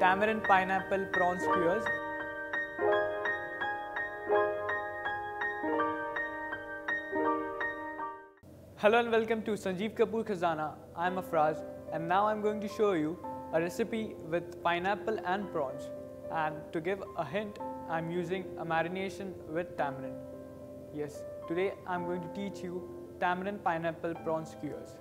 tamarind pineapple prawn skewers. Hello and welcome to Sanjeev Kapoor Khazana. I'm Afraz and now I'm going to show you a recipe with pineapple and prawns. And to give a hint, I'm using a marination with tamarind. Yes, today I'm going to teach you tamarind pineapple prawn skewers.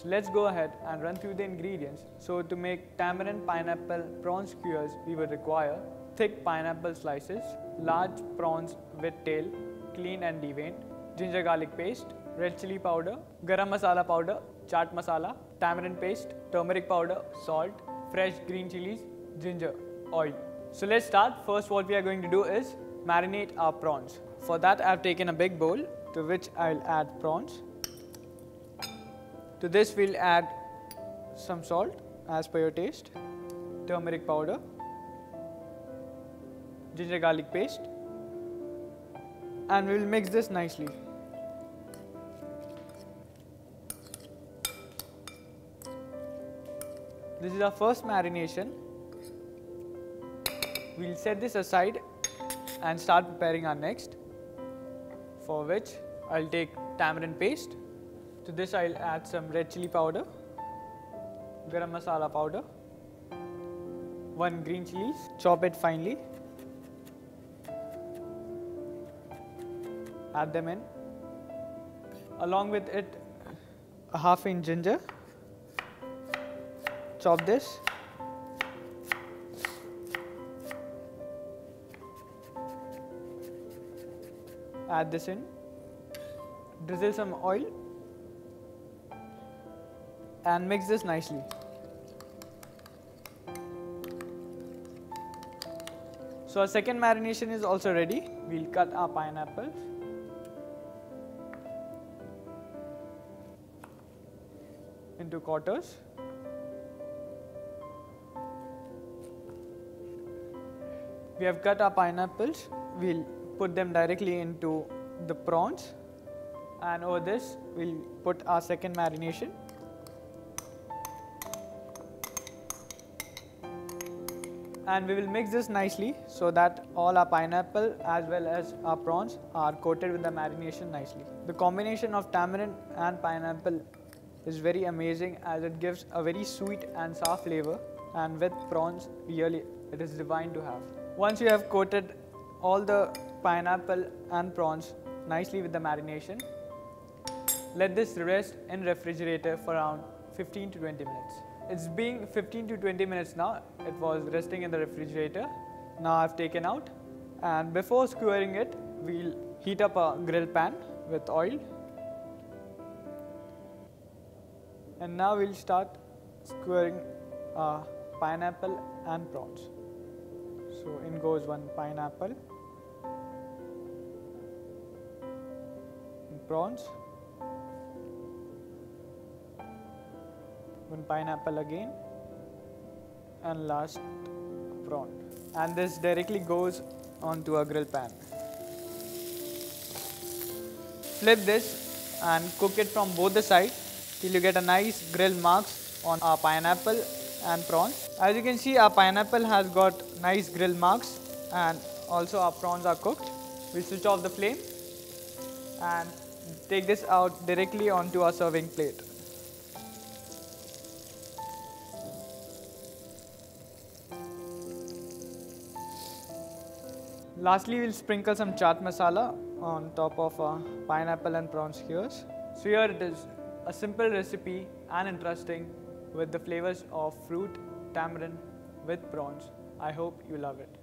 So let's go ahead and run through the ingredients. So to make tamarind pineapple prawn skewers, we would require thick pineapple slices, large prawns with tail, clean and deveined, ginger garlic paste, red chili powder, garam masala powder, chaat masala, tamarind paste, turmeric powder, salt, fresh green chilies, ginger, oil. So let's start. First what we are going to do is marinate our prawns. For that I have taken a big bowl to which I'll add prawns. To this we'll add some salt as per your taste, turmeric powder, ginger garlic paste and we will mix this nicely. This is our first marination. We'll set this aside and start preparing our next for which I'll take tamarind paste. To this I'll add some red chili powder, garam masala powder, one green chilies, chop it finely, add them in. Along with it a half inch ginger chop this add this in drizzle some oil and mix this nicely so our second marination is also ready we'll cut our pineapples into quarters We have cut our pineapples. We'll put them directly into the prawns. And over this, we'll put our second marination. And we will mix this nicely so that all our pineapple as well as our prawns are coated with the marination nicely. The combination of tamarind and pineapple is very amazing as it gives a very sweet and sour flavor and with prawns really it is divine to have. Once you have coated all the pineapple and prawns nicely with the marination, let this rest in refrigerator for around 15 to 20 minutes. It's being 15 to 20 minutes now. It was resting in the refrigerator. Now I've taken out and before skewering it, we'll heat up a grill pan with oil. And now we'll start skewering uh, pineapple and prawns. So in goes one pineapple, prawns, one pineapple again, and last prawn. And this directly goes onto a grill pan. Flip this and cook it from both the sides till you get a nice grill marks on our pineapple and prawns. As you can see our pineapple has got nice grill marks and also our prawns are cooked. We switch off the flame and take this out directly onto our serving plate. Lastly, we'll sprinkle some chaat masala on top of our pineapple and prawn skewers. So here it is, a simple recipe and interesting with the flavors of fruit, tamarind with prawns. I hope you love it.